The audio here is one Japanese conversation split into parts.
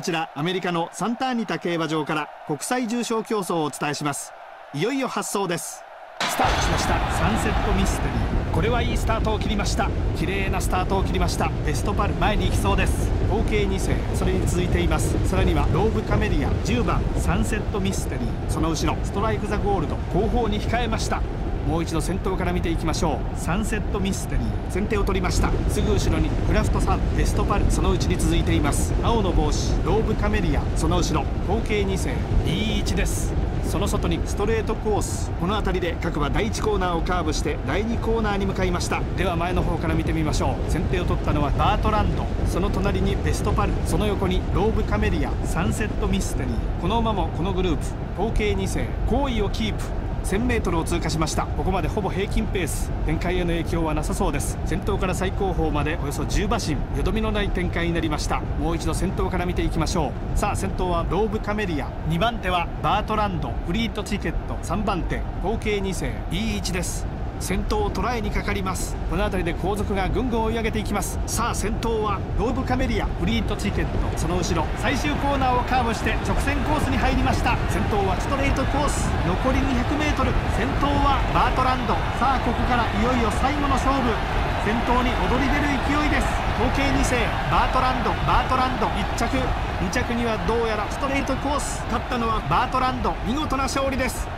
こちらアメリカのサンターニタ競馬場から国際重賞競争をお伝えします。いよいよ発走です。スタートしました。サンセットミステリー。これはいいスタートを切りました。綺麗なスタートを切りました。ベストパル前に行きそうです。合計2世。それに続いています。さらにはローブカメリア。10番。サンセットミステリー。その後ろ。ストライクザゴールド。後方に控えました。もう一度先頭から見ていきましょう。サンセットミステリー。先手を取りました。すぐ後ろにクラフトさんベストパルそのうちに続いています。青の帽子ローブカメリアその後ろ合計2世いい位置です。その外にストレートコース。この辺りで各馬第1コーナーをカーブして第2コーナーに向かいました。では前の方から見てみましょう。先手を取ったのはバートランド。その隣にベストパル。その横にローブカメリア。サンセットミステリー。この馬もこのグループ合計2世。好位をキープ 1000m を通過しました。ここまでほぼ平均ペース。展開への影響はなさそうです。先頭から最高峰までおよそ10馬身。よどみのない展開になりました。もう一度先頭から見ていきましょう。さあ先頭はローブカメリア。2番手はバートランド。フリートチケット。3番手合計2世。E1 です。先頭を捉えにかかります。この辺りで後続がぐんぐん追い上げていきます。さあ先頭はローブカメリアフリートチケット。その後ろ最終コーナーをカーブして直線コースに入りました。先頭はストレートコース残り 200m 先頭はバートランド。さあここからいよいよ最後の勝負。先頭に躍り出る勢いです。合計2世バートランド。バートランド1着。2着にはどうやらストレートコース。勝ったのはバートランド。見事な勝利です。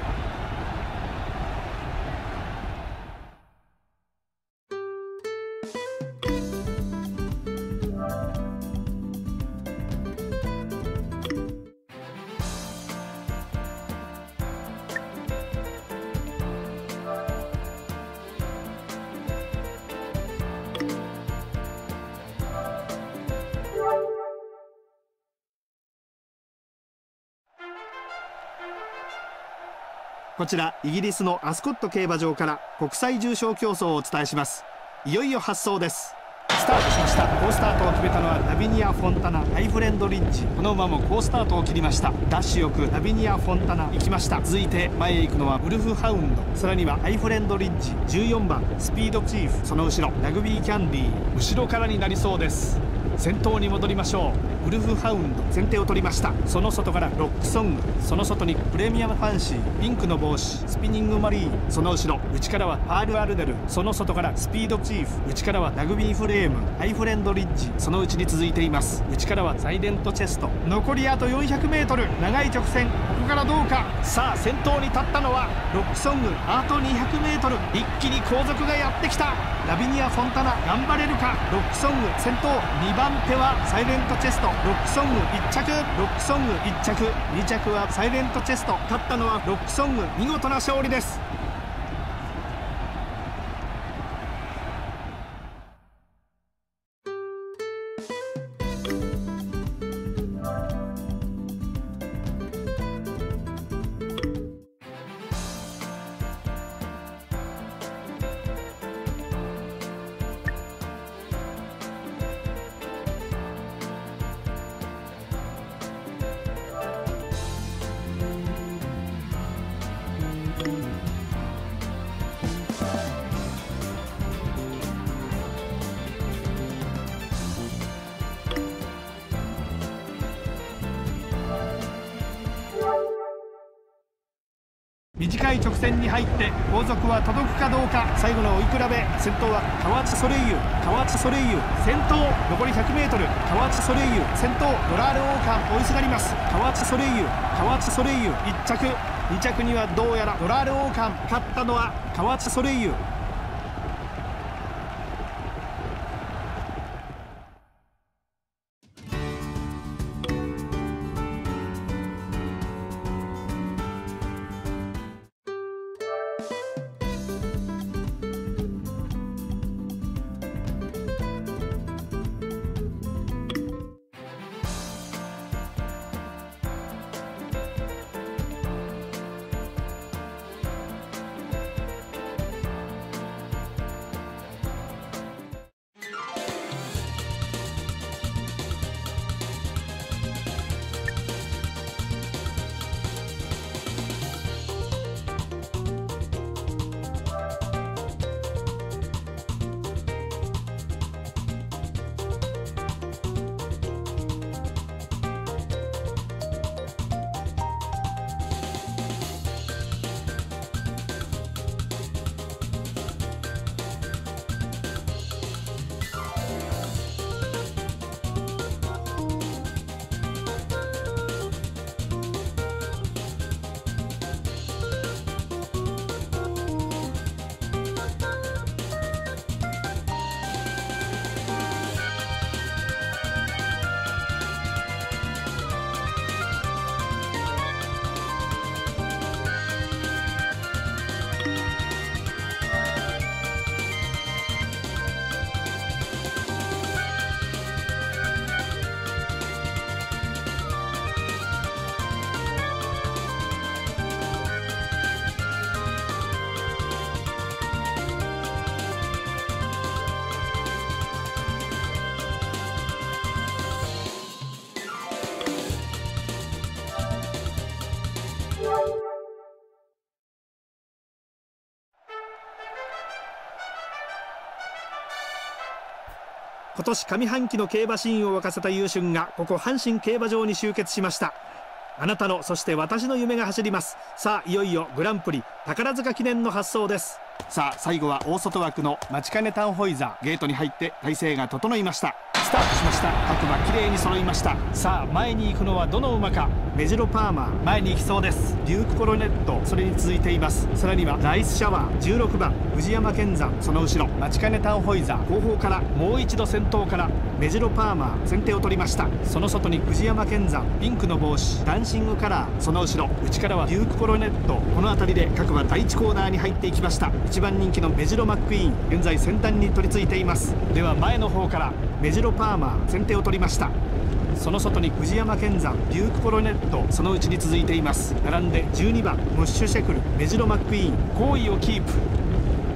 こちらイギリスのアスコット競馬場から国際重賞競争をお伝えします。いよいよ発走です。スタートしました。好スタートを決めたのはラビニア・フォンタナアイフレンドリッジ。この馬も好スタートを切りました。ダッシュよくラビニア・フォンタナ行きました。続いて前へ行くのはウルフハウンド。さらにはアイフレンドリッジ14番スピードチーフ。その後ろラグビーキャンディー。後ろからになりそうです。先頭に戻りましょう。ウルフハウンド先手を取りました。その外からロックソング。その外にプレミアムファンシー。ピンクの帽子。スピニングマリー。その後ろ。内からはパール・アルデル。その外からスピードチーフ。内からはラグビーフレーム。ハイフレンドリッジ。そのうちに続いています。内からはザイデントチェスト。残りあと 400m 長い直線。こからどうか。さあ先頭に立ったのはロックソングあと 200m 一気に後続がやってきた。ラビニア・フォンタナ頑張れるか。ロックソング先頭2番手はサイレントチェスト。ロックソング1着。ロックソング1着。2着はサイレントチェスト。勝ったのはロックソング見事な勝利です。い直線に入って後続は届くかどうか。最後の追い比べ先頭は河内ソレイユ。河内ソレイユ先頭残り 100m 河内ソレイユ先頭ドラールオーカー。追いすがります。河内ソレイユ河内ソレイユ。1着。2着にはどうやらドラールオーカー。勝ったのは河内ソレイユ。今年上半期の競馬シーンを沸かせた優春がここ阪神競馬場に集結しました。あなたのそして私の夢が走ります。さあいよいよグランプリ宝塚記念の発送です。さあ最後は大外枠の待ちかねタンホイザーゲートに入って体勢が整いました。タートしました。各馬きれいに揃いました。さあ前に行くのはどの馬か？メジロパーマー。前に行きそうです。デュークコロネット。それに続いています。さらにはライスシャワー。16番。藤山健山。その後ろ。待ちかねタンホイザー。後方からもう一度先頭からメジロパーマー。先手を取りました。その外にフジヤマケンザン。ピンクの帽子。ダンシングカラー。その後ろ。内からはデュークコロネット。この辺りで各馬第1コーナーに入っていきました。1番人気のメジロマックイーン。現在先団に取り付いています。では前の方からメジロパーマー先手を取りました。その外にフジヤマケンザンデュークコロネットそのうちに続いています。並んで12番ムッシュシェクルメジロマックイーン好位をキープ。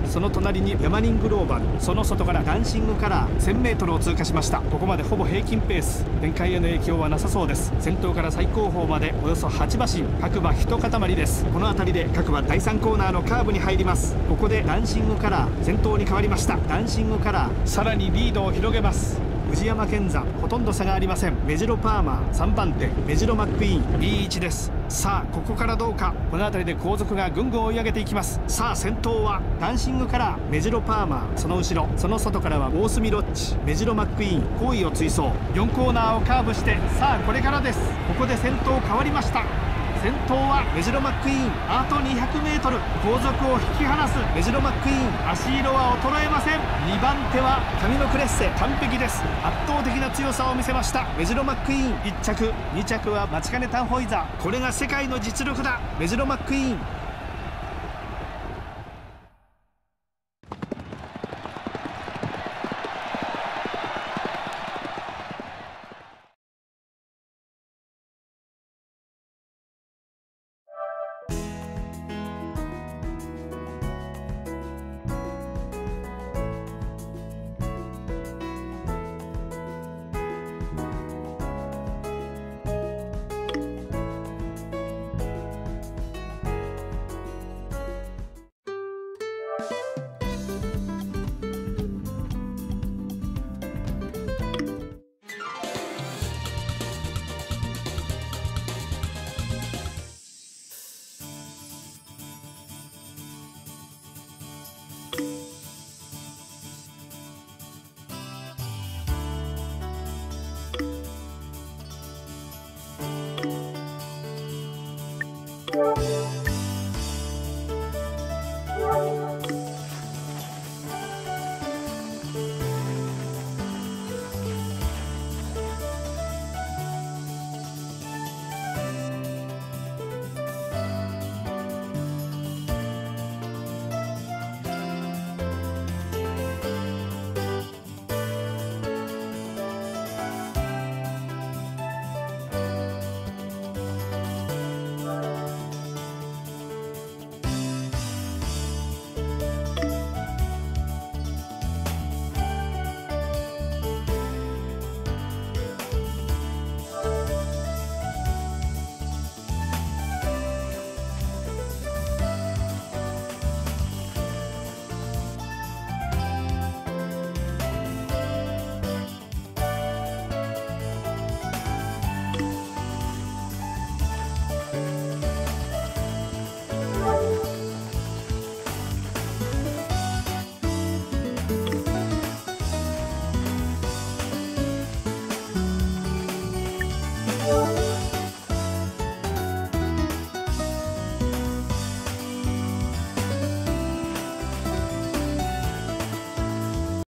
その隣にヤマニングローバルその外からダンシングカラー 1000m を通過しました。ここまでほぼ平均ペース。展開への影響はなさそうです。先頭から最後方までおよそ8馬身各馬一塊です。この辺りで各馬第3コーナーのカーブに入ります。ここでダンシングカラー先頭に変わりました。ダンシングカラーさらにリードを広げます。フジヤマケンザンほとんど差がありません。メジロパーマー3番手メジロマックイーンいい位置です。さあここからどうか。この辺りで後続がぐんぐん追い上げていきます。さあ先頭はダンシングカラーメジロパーマー。その後ろその外からはオースミロッチメジロマックイーン好位を追走。4コーナーをカーブしてさあこれからです。ここで先頭変わりました。先頭はメジロマックイーン。あと 200m 後続を引き離すメジロマックイーン。足色は衰えません。2番手は神のクレッセ完璧です圧倒的な強さを見せました。メジロマックイーン。1着。2着はマチカネタンホイザー。これが世界の実力だ。メジロマックイーン。Música